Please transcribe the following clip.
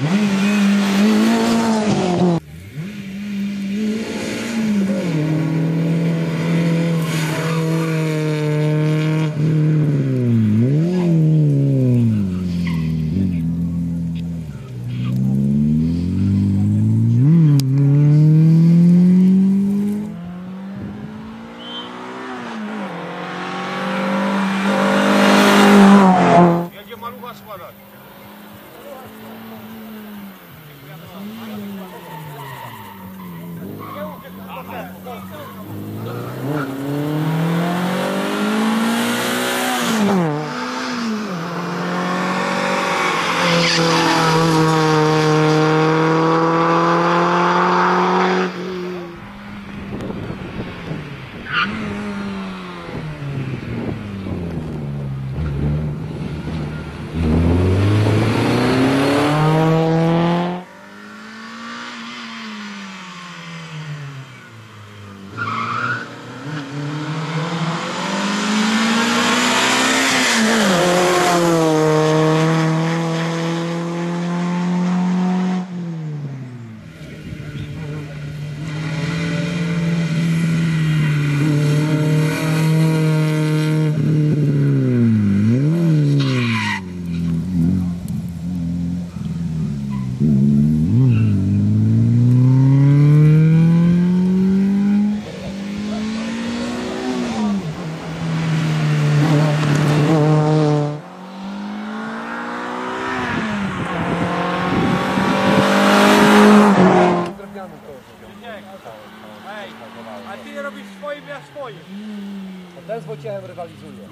Mm-hmm. Ej, a ty nie robisz swoim, ja swoim. Ten z Wojciechem rywalizuje.